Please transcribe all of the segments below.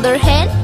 Other hand?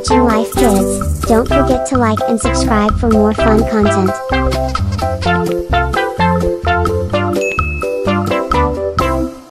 Watching Life Kids. Don't forget to like and subscribe for more fun content.